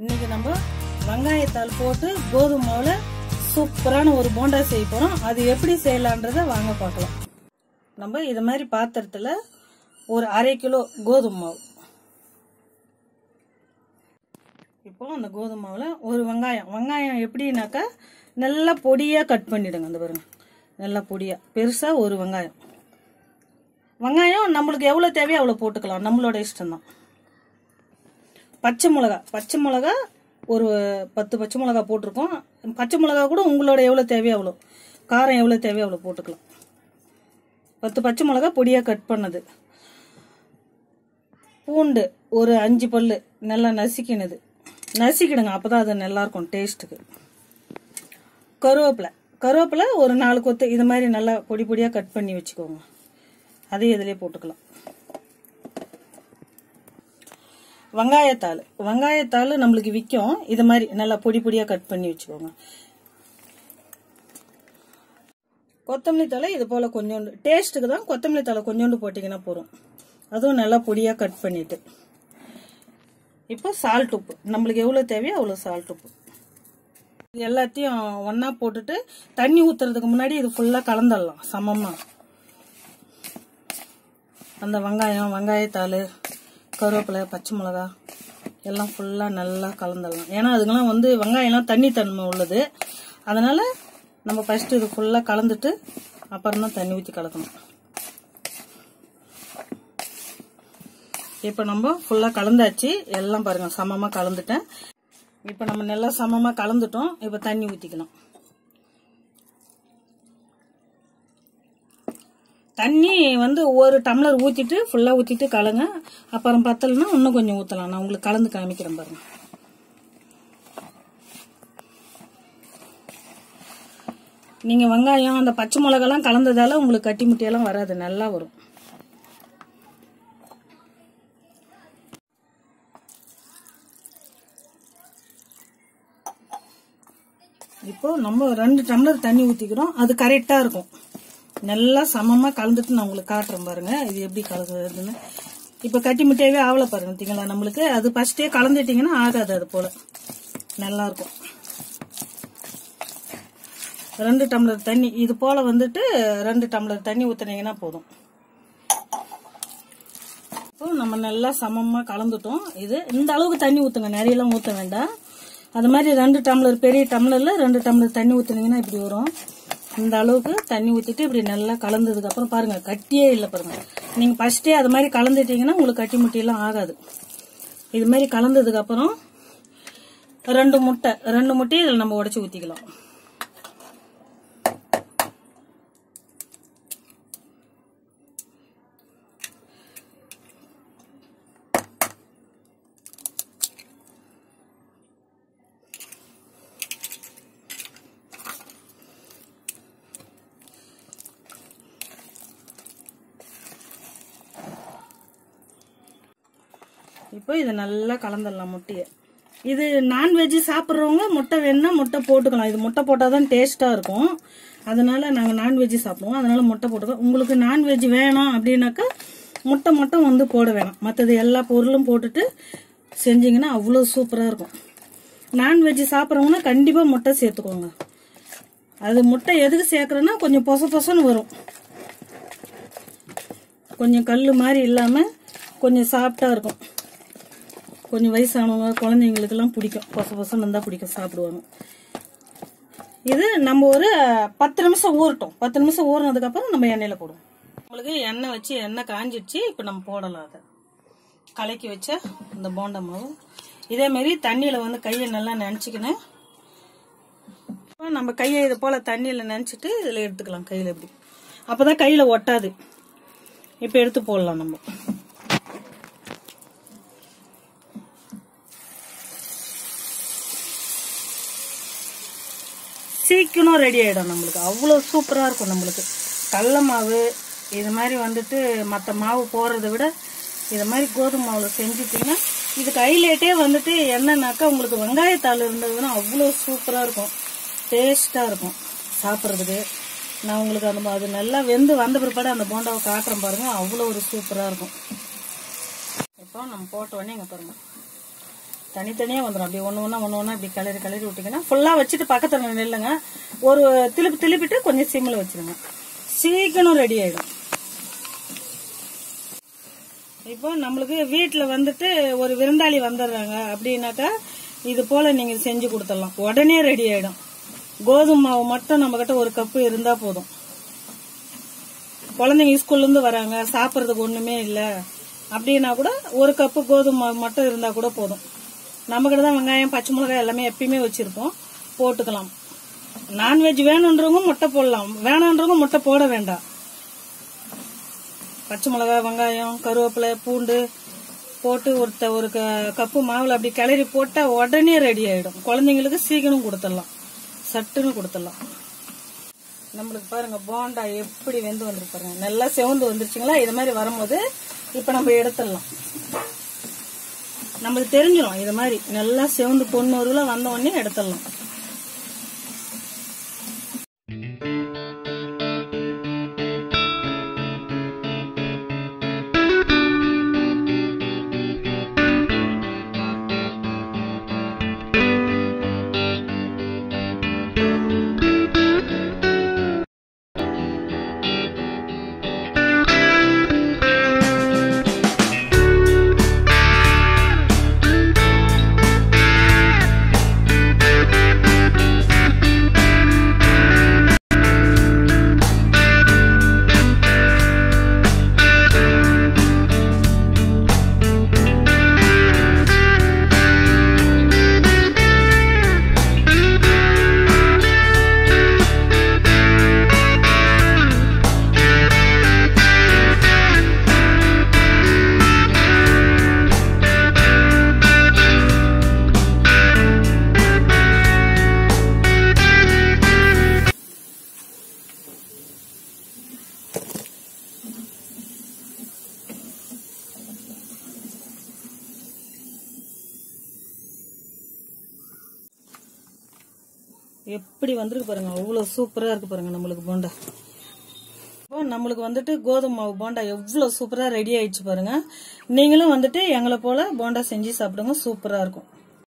இன்னைக்கு நம்ம வெங்காயத்தாள் போட்டு கோதுமை மாவுல சூப்பரான ஒரு போண்டா செய்ய போறோம். அது எப்படி செய்யலான்றத வாங்க பார்க்கலாம். நம்ம இது மாதிரி பாத்திரத்துல ஒரு அரை கிலோ கோதுமை மாவு இப்போ அந்த கோதுமை மாவுல ஒரு வெங்காயம். வெங்காயம் எப்படின்னாக்கா நல்லா பொடியா கட் பண்ணிடுங்க. அந்த பாருங்க. நல்லா பொடியா. பெருசா ஒரு வெங்காயம். வெங்காயம் நம்மளுக்கு எவ்வளோ தேவையோ அவ்வளோ போட்டுக்கலாம். நம்மளோட இஷ்டம்தான். பச்சை மிளகா பச்சை மிளகா ஒரு பத்து பச்சை மிளகா போட்டிருக்கோம். பச்சை மிளகா கூட உங்களோட எவ்வளோ தேவையோ அவ்வளோ காரம் எவ்வளோ தேவையோ அவ்வளோ போட்டுக்கலாம். பத்து பச்சை மிளகா பொடியாக கட் பண்ணது. பூண்டு ஒரு அஞ்சு பல் நல்லா நசுக்கினது. நசுக்கிடுங்க அப்போ தான் அது நல்லாயிருக்கும் டேஸ்ட்டுக்கு. கருவேப்பிலை. கருவேப்பிலை ஒரு நாலு கொத்து இது மாதிரி நல்லா பொடி பொடியாக கட் பண்ணி வச்சுக்கோங்க. அதையும் இதிலே போட்டுக்கலாம். வெங்காயத்தாள். வெங்காயத்தாள் நம்மளுக்கு விற்கும் இது மாதிரி நல்லா பொடி பொடியாக கட் பண்ணி வச்சுக்கோங்க. கொத்தமல்லி தழை இது போல் கொஞ்சோண்டு டேஸ்ட்டுக்கு தான் கொத்தமல்லி தழை கொஞ்சோண்டு போட்டிங்கன்னா போதும். அதுவும் நல்லா பொடியாக கட் பண்ணிட்டு. இப்போ சால்ட் உப்பு. நம்மளுக்கு எவ்வளோ தேவையோ அவ்வளோ சால்ட் உப்பு. இது எல்லாத்தையும் ஒன்றா போட்டுட்டு தண்ணி ஊற்றுறதுக்கு முன்னாடி இது ஃபுல்லாக கலந்துடலாம். சமமாக அந்த வெங்காயம் வெங்காயத்தாள் கருவேப்பிலை பச்சை மிளகா எல்லாம் ஃபுல்லாக நல்லா கலந்துடலாம். ஏன்னா அதுக்கெல்லாம் வந்து வெங்காயம்லாம் தண்ணி தன்மை உள்ளது. அதனால் நம்ம ஃபஸ்ட்டு இது ஃபுல்லாக கலந்துட்டு அப்புறம் தான் தண்ணி ஊற்றி கலக்கணும். இப்போ நம்ம ஃபுல்லாக கலந்தாச்சு. எல்லாம் பாருங்கள் சமமாக கலந்துட்டேன். இப்போ நம்ம நல்லா சமமாக கலந்துட்டோம். இப்போ தண்ணி ஊற்றிக்கலாம் தண்ணி வந்து ஒரு டம்ளர் ஊற்றிட்டு ஃபுல்லாக ஊற்றிட்டு கலங்க. அப்புறம் பத்தலைன்னா இன்னும் கொஞ்சம் ஊற்றலாம் நான் உங்களுக்கு கலந்து காமிக்கிறேன் பாருங்க. நீங்கள் வெங்காயம் அந்த பச்சை மிளகாலாம் கலந்ததால உங்களுக்கு கட்டி முட்டியெல்லாம் வராது. நல்லா வரும். இப்போ நம்ம ரெண்டு டம்ளர் தண்ணி ஊற்றிக்கிறோம் அது கரெக்டாக இருக்கும். நல்லா சமமாக கலந்துட்டு நான் உங்களுக்கு காட்டுறேன் பாருங்க. இது எப்படி கலக்குறதுன்னு. இப்போ கட்டி முட்டையாவே ஆவலை பாருங்க பார்த்தீங்களா நம்மளுக்கு? அது ஃபர்ஸ்டே கலந்துட்டிங்கன்னா ஆகாது அது போல. நல்லாயிருக்கும் ரெண்டு டம்ளர் தண்ணி இது போல வந்துட்டு ரெண்டு டம்ளர் தண்ணி ஊத்துனீங்கன்னா போதும். இப்போ நம்ம நல்லா சமமாக கலந்துட்டோம். இது இந்த அளவுக்கு தண்ணி ஊற்றுங்க நிறையலாம் ஊற்ற வேண்டாம். அது மாதிரி ரெண்டு டம்ளர் பெரிய டம்ளரில் ரெண்டு டம்ளர் தண்ணி ஊற்றுனீங்கன்னா இப்படி வரும். இந்த அளவுக்கு தண்ணி ஊற்றிட்டு இப்படி நல்லா கலந்ததுக்கு அப்புறம் பாருங்க கட்டியே இல்லை பாருங்க. நீங்க ஃபஸ்ட்டே அது மாதிரி கலந்துட்டீங்கன்னா உங்களுக்கு கட்டி முட்டியெல்லாம் ஆகாது. இது மாதிரி கலந்ததுக்கு அப்புறம் ரெண்டு முட்டை ரெண்டு முட்டையை இதில் நம்ம உடைச்சு ஊற்றிக்கலாம் இப்போ இதை நல்லா கலந்துடலாம் முட்டையை. இது நான்வெஜ் சாப்பிட்றவங்க முட்டை வேணும்னா முட்டை போட்டுக்கலாம். இது முட்டை போட்டால் தான் டேஸ்ட்டாக இருக்கும். அதனால நாங்கள் நான்வெஜ் சாப்பிடுவோம். அதனால முட்டை போட்டுக்கலாம் உங்களுக்கு நான்வெஜ் வேணும் அப்படின்னாக்கா முட்டை மட்டும் வந்து போட வேணாம். மற்றது எல்லா பொருளும் போட்டுட்டு செஞ்சிங்கன்னா அவ்வளோ சூப்பராக இருக்கும். நான்வெஜ் சாப்பிட்றவங்கன்னா கண்டிப்பாக முட்டை சேர்த்துக்கோங்க. அது முட்டை எதுக்கு சேர்க்குறேன்னா கொஞ்சம் பொச பொசன்னு வரும். கொஞ்சம் கல் மாதிரி இல்லாமல் கொஞ்சம் சாஃப்டாக இருக்கும். கொஞ்சம் வயசானவங்க குழந்தைங்களுக்கெல்லாம் பிடிக்கும். பொச பொசன்னு இருந்தால் பிடிக்கும் சாப்பிடுவாங்க. இது நம்ம ஒரு பத்து நிமிஷம் ஊறட்டும். பத்து நிமிஷம் ஊறினதுக்கப்புறம் நம்ம எண்ணெயில் போடுவோம். உங்களுக்கு எண்ணெய் வச்சு எண்ணெய் காஞ்சிடுச்சு இப்போ நம்ம போடலாம் அதை. கலக்கி வச்ச இந்த போண்டா மாவு. இதேமாரி தண்ணியில் வந்து கையை நல்லா நினச்சிக்கினேன். நம்ம கையை இது போல் தண்ணியில் நினச்சிட்டு இதில் எடுத்துக்கலாம் கையில் எப்படி அப்போ தான் கையில் ஒட்டாது. இப்போ எடுத்து போடலாம் நம்ம. சீக்கிரம் ரெடி ஆகிடும் நம்மளுக்கு. அவ்வளோ சூப்பராக இருக்கும் நம்மளுக்கு. கடல மாவு இது மாதிரி வந்துட்டு மற்ற மாவு போடுறத விட இது மாதிரி கோதுமை மாவில் செஞ்சுட்டிங்கன்னா இதுக்கு ஹைலைட்டே வந்துட்டு என்னன்னாக்கா உங்களுக்கு வெங்காயத்தாள் இருந்ததுன்னா அவ்வளோ சூப்பராக இருக்கும். டேஸ்ட்டாக இருக்கும் சாப்பிட்றதுக்கு. நான் உங்களுக்கு அந்த அது நல்லா வெந்து வந்த பிற்பாடு அந்த போண்டாவை காட்டுறேன் பாருங்கள் அவ்வளோ ஒரு சூப்பராக இருக்கும். இப்போ நம்ம போட்ட உடனே இங்கே பாருங்கள் தனித்தனியாக வந்துடும் அப்படி ஒன்று ஒன்றா ஒன்று ஒன்றா இப்படி கிளறி கிளறி விட்டிங்கன்னா ஃபுல்லாக வச்சுட்டு பக்கத்தில் நில்லுங்க. ஒரு திருப்பி திருப்பிட்டு கொஞ்சம் சிம்மில் வச்சுருங்க. சீக்கிரம் ரெடி ஆகிடும் இப்போ நம்மளுக்கு வீட்டில் வந்துட்டு ஒரு விருந்தாளி வந்துடுறாங்க அப்படின்னாக்கா இது போல் நீங்கள் செஞ்சு கொடுத்துடலாம். உடனே ரெடி ஆகிடும் கோதுமை மாவு மட்டும் நம்மக்கிட்ட ஒரு கப்பு இருந்தால் போதும். குழந்தைங்க ஸ்கூல்லேருந்து வராங்க சாப்பிட்றதுக்கு ஒன்றுமே இல்லை. அப்படின்னா கூட ஒரு கப்பு கோதுமை மாவு மட்டும் இருந்தால் கூட போதும். நம்ம கிட்ட தான் வெங்காயம் பச்சை மிளகாய் எல்லாமே எப்பயுமே வச்சிருப்போம். போட்டுக்கலாம். நான்வெஜ் வேணுன்றவங்க முட்டை போடலாம். வேணான்றவங்க முட்டை போட வேண்டாம். பச்சை மிளகாய் வெங்காயம் கருவேப்பிலை பூண்டு போட்டு ஒருத்த ஒரு க- கப்பு மாவுல அப்படி கிளறி போட்டா உடனே ரெடி ஆயிடும். குழந்தைங்களுக்கு சீக்கிரம் கொடுத்துடலாம். சட்டுன்னு கொடுத்துடலாம். நம்மளுக்கு பாருங்க போண்டா எப்படி வெந்து வந்துருக்கு பாருங்க. நல்லா செவந்து வந்துருச்சுங்களா? இது மாதிரி வரும்போது இப்ப நம்ம எடுத்துடலாம். நம்மளுக்கு தெரிஞ்சிடும் இது மாதிரி. நல்லா செவந்து பொண்ணூறுல வந்த உடனே எடுத்துடலாம். எப்படி வந்திருக்கு பாருங்க. அவ்வளவு சூப்பரா இருக்கு பாருங்க நம்மளுக்கு போண்டா. இப்போ நம்மளுக்கு வந்துட்டு கோதுமை மாவு போண்டா எவ்வளவு சூப்பரா ரெடி ஆயிடுச்சு பாருங்க. நீங்களும் வந்துட்டு எங்களை போல போண்டா செஞ்சு சாப்பிடுங்க சூப்பரா இருக்கும்.